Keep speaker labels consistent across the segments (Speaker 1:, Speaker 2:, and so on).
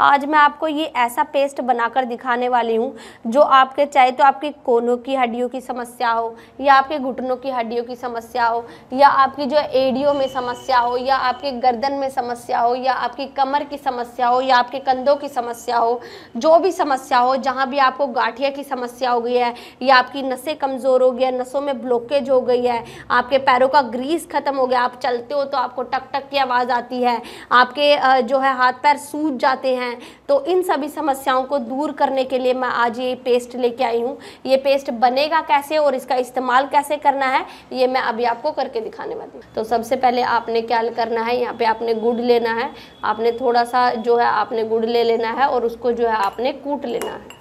Speaker 1: आज मैं आपको ये ऐसा पेस्ट बनाकर दिखाने वाली हूँ, जो आपके चाहे तो आपकी कोनों की हड्डियों की समस्या हो, या आपके घुटनों की हड्डियों की समस्या हो, या आपकी जो एडियो में समस्या हो, या आपके गर्दन में समस्या हो, या आपकी कमर की समस्या हो, या आपके कंधों की समस्या हो, जो भी समस्या हो, जहाँ भी आपको गाठिया की समस्या हो गई है, या आपकी नसें कमज़ोर हो गई है, नसों में ब्लॉकेज हो गई है, आपके पैरों का ग्रीस खत्म हो गया, आप चलते हो तो आपको टक टक की आवाज़ आती है, आपके जो है हाथ पैर सूज जाते हैं हैं। तो इन सभी समस्याओं को दूर करने के लिए मैं आज ये पेस्ट लेके आई हूँ। ये पेस्ट बनेगा कैसे और इसका इस्तेमाल कैसे करना है, ये मैं अभी आपको करके दिखाने वाली हूँ। तो सबसे पहले आपने क्या करना है, यहाँ पे आपने गुड़ लेना है। आपने थोड़ा सा जो है, आपने गुड़ ले लेना है और उसको जो है, आपने कूट लेना है।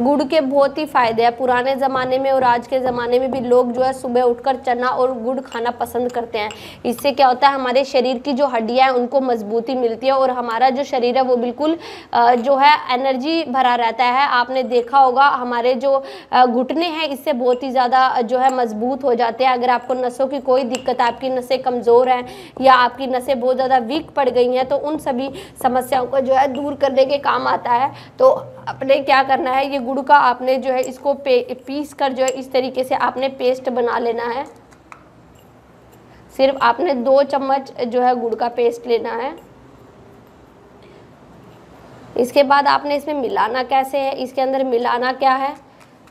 Speaker 1: गुड़ के बहुत ही फ़ायदे हैं। पुराने ज़माने में और आज के ज़माने में भी लोग जो है सुबह उठकर चना और गुड़ खाना पसंद करते हैं। इससे क्या होता है, हमारे शरीर की जो हड्डियाँ हैं, उनको मजबूती मिलती है और हमारा जो शरीर है, वो बिल्कुल जो है एनर्जी भरा रहता है। आपने देखा होगा, हमारे जो घुटने हैं, इससे बहुत ही ज़्यादा, जो है मज़बूत हो जाते हैं। अगर आपको नसों की कोई दिक्कत, आपकी नसें कमज़ोर हैं या आपकी नसें बहुत ज़्यादा वीक पड़ गई हैं तो उन सभी समस्याओं को जो है दूर करने के काम आता है। तो अपने क्या करना है? ये गुड़ का आपने जो है इसको पीस कर जो है इस तरीके से आपने पेस्ट बना लेना है। सिर्फ़ आपने दो चम्मच जो है गुड़ का पेस्ट लेना है। इसके बाद आपने इसमें मिलाना कैसे है? इसके अंदर मिलाना क्या है?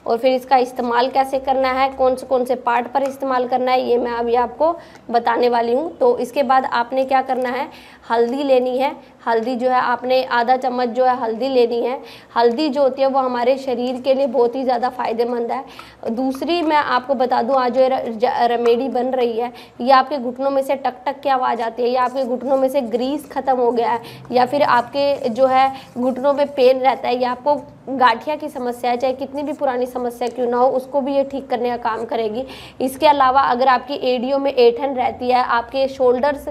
Speaker 1: और फिर इसका इस्तेमाल कैसे करना है कौन से कौन से पार्ट पर इस्तेमाल करना है, ये मैं अभी आपको बताने वाली हूँ। तो इसके बाद आपने क्या करना है, हल्दी लेनी है। हल्दी जो है, आपने आधा चम्मच जो है, हल्दी लेनी है। हल्दी जो होती है, वो हमारे शरीर के लिए बहुत ही ज़्यादा फ़ायदेमंद है। दूसरी मैं आपको बता दूँ, आज जो रेमेडी बन रही है, ये आपके घुटनों में से टक टक की आवाज़ आती है, या आपके घुटनों में से ग्रीस ख़त्म हो गया है, या फिर आपके जो है, घुटनों में पेन रहता है, या आपको गाठिया की समस्या है, चाहे कितनी भी पुरानी समस्या क्यों ना हो, उसको भी ये ठीक करने का काम करेगी। इसके अलावा अगर आपकी एडियो में एठन रहती है, आपके शोल्डर्स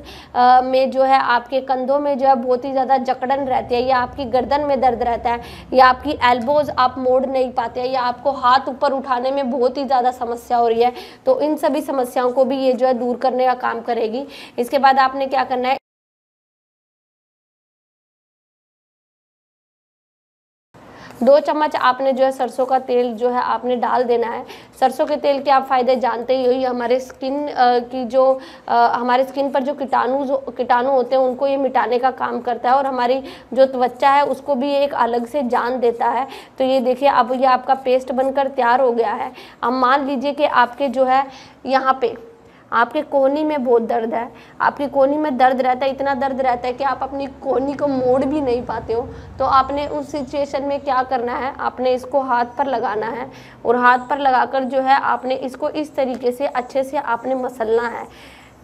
Speaker 1: में जो है, आपके कंधों में जो है बहुत ही ज़्यादा जकड़न रहती है, या आपकी गर्दन में दर्द रहता है, या आपकी एल्बोज आप मोड़ नहीं पाते हैं, या आपको हाथ ऊपर उठाने में बहुत ही ज़्यादा समस्या हो रही है तो इन सभी समस्याओं को भी ये जो है दूर करने का काम करेगी। इसके बाद आपने क्या करना है? दो चम्मच आपने जो है सरसों का तेल जो है आपने डाल देना है। सरसों के तेल के आप फ़ायदे जानते ही हमारे स्किन की जो हमारे स्किन पर जो कीटाणु कीटाणु होते हैं, उनको ये मिटाने का काम करता है और हमारी जो त्वचा है, उसको भी एक अलग से जान देता है। तो ये देखिए, अब ये आपका पेस्ट बनकर तैयार हो गया है। अब मान लीजिए कि आपके जो है यहाँ पे आपके कोहनी में बहुत दर्द है, आपकी कोहनी में दर्द रहता है, इतना दर्द रहता है कि आप अपनी कोहनी को मोड़ भी नहीं पाते हो। तो आपने उस सिचुएशन में क्या करना है? आपने इसको हाथ पर लगाना है और हाथ पर लगाकर जो है आपने इसको इस तरीके से अच्छे से आपने मसलना है।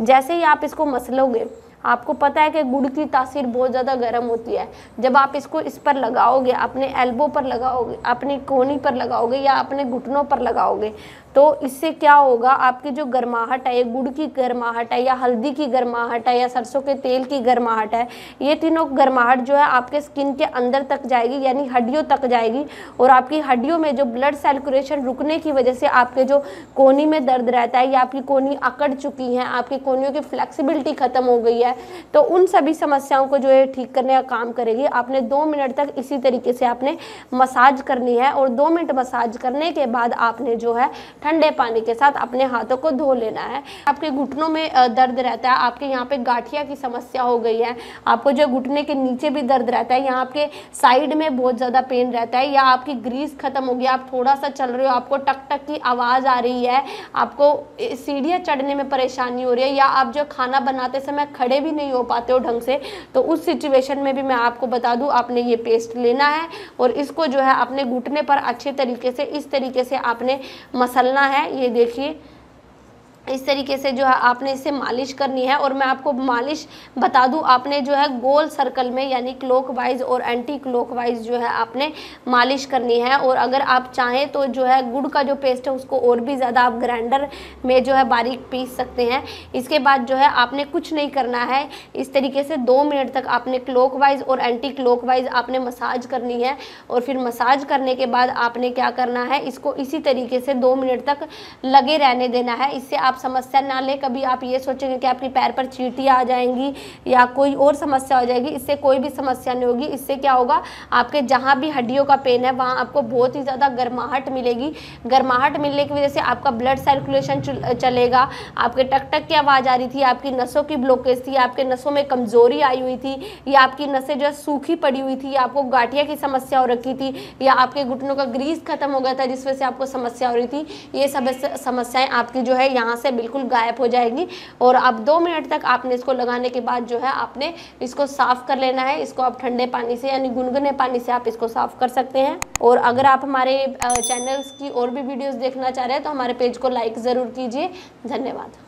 Speaker 1: जैसे ही आप इसको मसलोगे आपको पता है कि गुड़ की तासीर बहुत ज़्यादा गर्म होती है। जब आप इसको इस पर लगाओगे, अपने एल्बो पर लगाओगे, अपनी कोहनी पर लगाओगे या अपने घुटनों पर लगाओगे तो इससे क्या होगा, आपकी जो गर्माहट है गुड़ की गर्माहट है या हल्दी की गर्माहट है या सरसों के तेल की गर्माहट है, ये तीनों गर्माहट जो है आपके स्किन के अंदर तक जाएगी, यानी हड्डियों तक जाएगी और आपकी हड्डियों में जो ब्लड सर्कुलेशन रुकने की वजह से आपके जो कोनी में दर्द रहता है या आपकी कोनी अकड़ चुकी है, आपकी कोनियों की फ्लेक्सिबिलिटी ख़त्म हो गई है तो उन सभी समस्याओं को जो है ठीक करने का काम करेगी। आपने दो मिनट तक इसी तरीके से आपने मसाज करनी है और दो मिनट मसाज करने के बाद आपने जो है ठंडे पानी के साथ अपने हाथों को धो लेना है। आपके घुटनों में दर्द रहता है। आपके यहाँ पे गाठिया की समस्या हो गई है। आपको जो घुटने के नीचे भी दर्द रहता है, यहाँ आपके साइड में बहुत ज़्यादा पेन रहता है या आपकी ग्रीस खत्म हो गया आप थोड़ा सा चल रहे हो, आपको टक टक की आवाज़ आ रही है, आपको सीढ़ियाँ चढ़ने में परेशानी हो रही है या आप जो खाना बनाते समय खड़े भी नहीं हो पाते हो ढंग से तो उस सिचुएशन में भी मैं आपको बता दूँ, आपने ये पेस्ट लेना है और इसको जो है अपने घुटने पर अच्छे तरीके से, इस तरीके से आपने मसलना है। ये देखिए इस तरीके से जो है आपने इसे मालिश करनी है और मैं आपको मालिश बता दूँ, आपने जो है गोल सर्कल में यानी क्लोक वाइज और एंटी क्लोक वाइज जो है आपने मालिश करनी है और अगर आप चाहें तो जो है गुड़ का जो पेस्ट है उसको और भी ज़्यादा आप ग्राइंडर में जो है बारीक पीस सकते हैं। इसके बाद जो है आपने कुछ नहीं करना है। इस तरीके से दो मिनट तक आपने क्लोक वाइज और एंटी क्लोक वाइज आपने मसाज करनी है और फिर मसाज करने के बाद आपने क्या करना है, इसको इसी तरीके से दो मिनट तक लगे रहने देना है। इससे आप आप समस्या ना लें, कभी आप ये सोचेंगे कि आपकी पैर पर चीटी आ जाएँगी या कोई और समस्या हो जाएगी, इससे कोई भी समस्या नहीं होगी। इससे क्या होगा, आपके जहाँ भी हड्डियों का पेन है, वहाँ आपको बहुत ही ज़्यादा गर्माहट मिलेगी। गर्माहट मिलने की वजह से आपका ब्लड सर्कुलेशन चलेगा। आपके टक टक की आवाज़ आ रही थी, आपकी नसों की ब्लॉकेज थी, आपके नसों में कमज़ोरी आई हुई थी, या आपकी नसें जो है सूखी पड़ी हुई थी, या आपको गाठिया की समस्या हो रखी थी, या आपके घुटनों का ग्रीस खत्म हो गया था, जिस वजह से आपको समस्या हो रही थी, ये सब समस्याएँ आपकी जो है यहाँ से बिल्कुल गायब हो जाएगी। और अब दो मिनट तक आपने इसको लगाने के बाद जो है आपने इसको साफ़ कर लेना है। इसको आप ठंडे पानी से यानी गुनगुने पानी से आप इसको साफ़ कर सकते हैं। और अगर आप हमारे चैनल्स की और भी वीडियोज़ देखना चाह रहे हैं तो हमारे पेज को लाइक ज़रूर कीजिए। धन्यवाद।